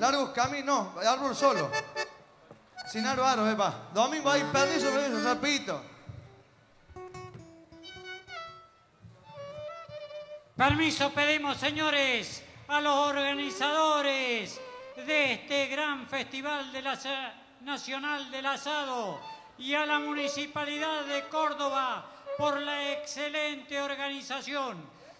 Largos caminos, no, árbol solo. Sin aro, epa. Domingo hay permiso, permiso, rapidito. Permiso pedimos, señores, a los organizadores de este gran festival del asa- nacional del asado y a la Municipalidad de Córdoba por la excelente organización.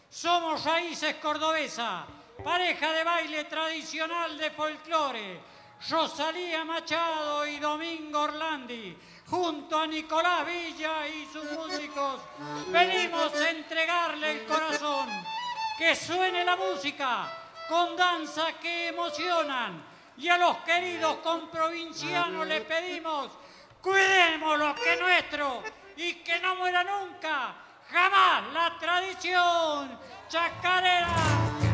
Somos Raíces Cordobesa, pareja de baile tradicional de folclore. Rosalía Machado y Domingo Orlandi, junto a Nicolás Villa y sus músicos, venimos a entregarle el corazón. Que suene la música con danza que emocionan. Y a los queridos comprovincianos les pedimos, cuidemos lo que es nuestro y que no muera nunca, jamás la tradición chacarera.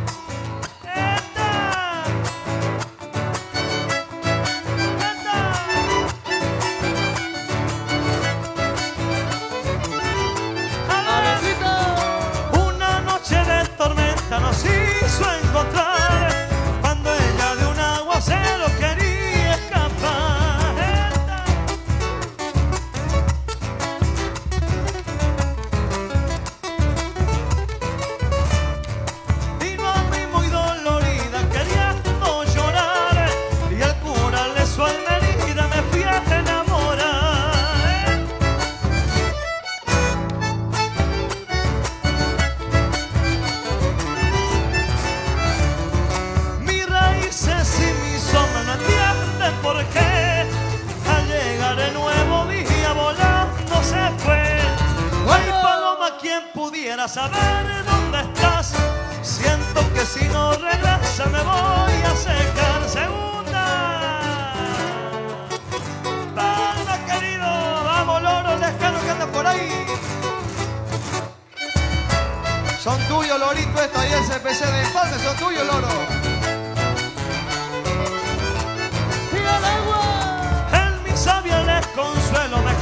Pudiera saber dónde estás. Siento que si no regresa me voy a secar. Segunda. Palma querido, vamos loro lejano que anda por ahí. Son tuyos, Lorito, esto es CPC de empate, son tuyos, Loro. En mi sabia les consuelo, me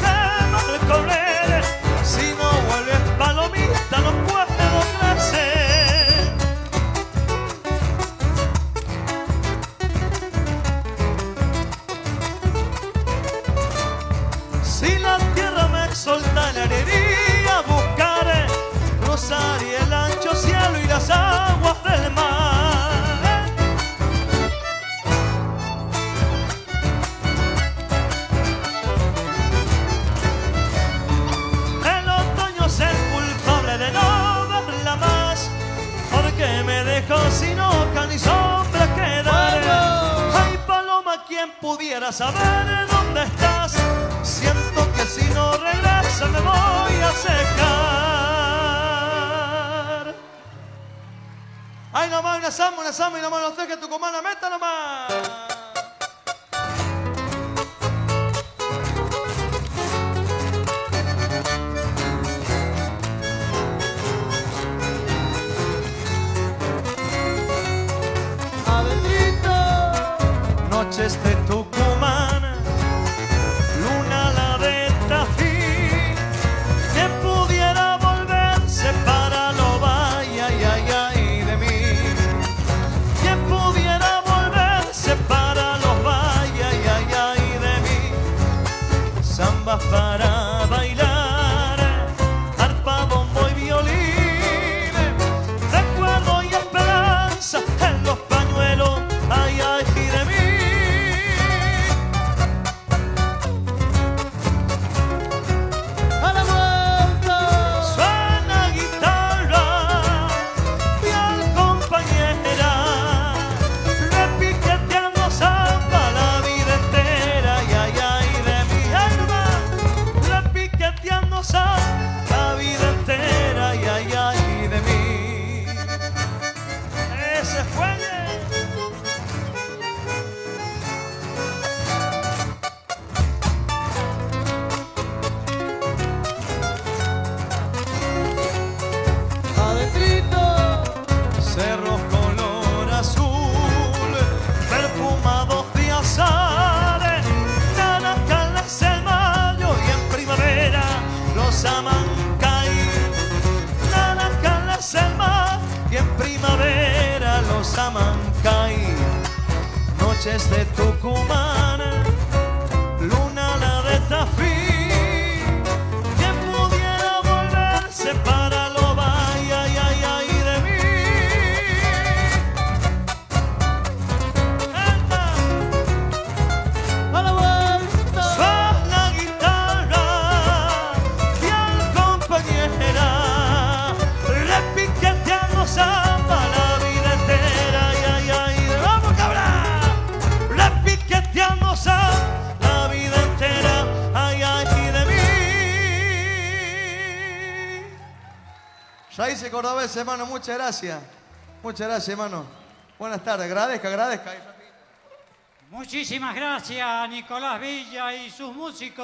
solta, le iría a buscar, cruzaría el ancho cielo y las aguas del mar. El otoño es el culpable de no verla más, porque me dejó sin hoja ni sombra quedar. Ay, paloma, quien pudiera saber dónde estás. Siento que si no regresa Nomás, una samba y nomás los tres que tu comanda meta nomás. Noches de Tucumán, samba fará. Noches de Tucumán, Raíces Cordobés, hermano, muchas gracias. Muchas gracias, hermano. Buenas tardes, agradezca, agradezca. Muchísimas gracias a Nicolás Villa y sus músicos.